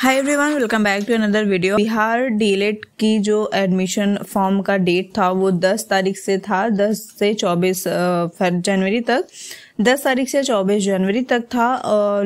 Hi everyone welcome back to another video Bihar DElEd की जो admission form का date था वो 10 तारीख से था 10 से 24 जनवरी तक। दस तारीख से चौबीस जनवरी तक था।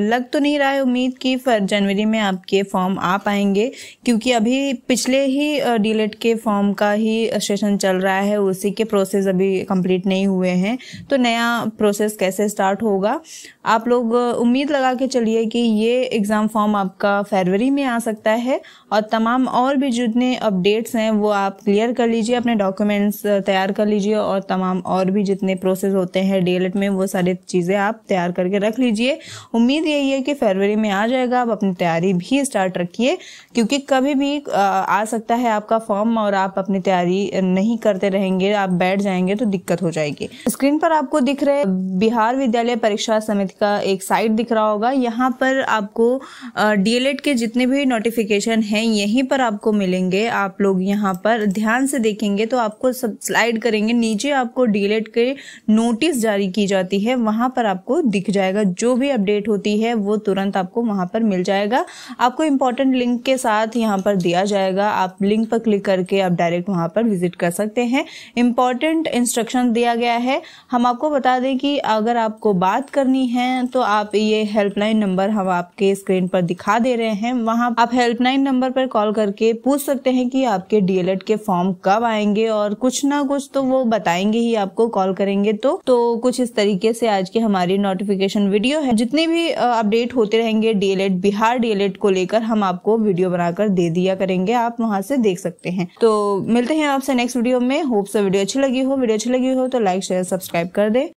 लग तो नहीं रहा है उम्मीद कि जनवरी में आपके फॉर्म आ पाएँगे, क्योंकि अभी पिछले ही डीलेट के फॉर्म का ही सेशन चल रहा है, उसी के प्रोसेस अभी कंप्लीट नहीं हुए हैं। तो नया प्रोसेस कैसे स्टार्ट होगा? आप लोग उम्मीद लगा के चलिए कि ये एग्ज़ाम फॉर्म आपका फरवरी में आ सकता है, और तमाम और भी जितने अपडेट्स हैं, वो आप क्लियर कर लीजिए, अपने डॉक्यूमेंट्स तैयार कर लीजिए, और तमाम और भी जितने प्रोसेस होते हैं डीएलएड में, वो सारे चीज़ें आप तैयार करके रख लीजिए। उम्मीद यही है कि फरवरी में आ जाएगा। आप अपनी तैयारी भी स्टार्ट रखिए, क्योंकि कभी भी आ सकता है आपका फॉर्म और आप अपनी तैयारी नहीं करते रहेंगे, आप बैठ जाएँगे तो दिक्कत हो जाएगी। स्क्रीन पर आपको दिख रहे बिहार विद्यालय परीक्षा समिति का एक साइट दिख रहा होगा। यहाँ पर आपको डीएलएड के जितने भी नोटिफिकेशन हैं, यहीं पर आपको मिलेंगे। आप लोग यहाँ पर ध्यान से देखेंगे तो आपको सब स्लाइड करेंगे। नीचे आपको डीएलएड के नोटिस जारी की जाती है। वहाँ पर आपको दिख जाएगा। जो भी अपडेट होती है, वो तुरंत आपको वहाँ पर मिल जाएगा। आपको इंपॉर्टेंट लिंक के साथ यहाँ पर दिया जाएगा। आप लिंक पर क्लिक करके आप डायरेक्ट वहाँ पर विज़िट कर सकते हैं। इंपॉर्टेंट इंस्ट्रक्शन दिया गया है। हम आपको बता दें कि अगर आपको बात करनी है तो आप ये हेल्पलाइन नंबर हम आपके स्क्रीन पर दिखा दे रहे हैं। वहाँ आप हेल्पलाइन नंबर पर कॉल करके पूछ सकते हैं कि आपके डीएलएड के फॉर्म कब आएँगे और कुछ ना कुछ तो वो बताएँगे ही, आपको कॉल करेंगे तो। तो कुछ इस तरीके से आज की हमारी नोटिफिकेशन वीडियो है। जितने भी अपडेट होते रहेंगे डीएलएड बिहार डीएलएड को लेकर हम आपको वीडियो बनाकर दे दिया करेंगे। आप वहाँ से देख सकते हैं। तो मिलते हैं आपसे नेक्स्ट वीडियो में। होप से वीडियो अच्छी लगी हो। वीडियो अच्छी लगी हो तो लाइक शेयर सब्सक्राइब कर दे।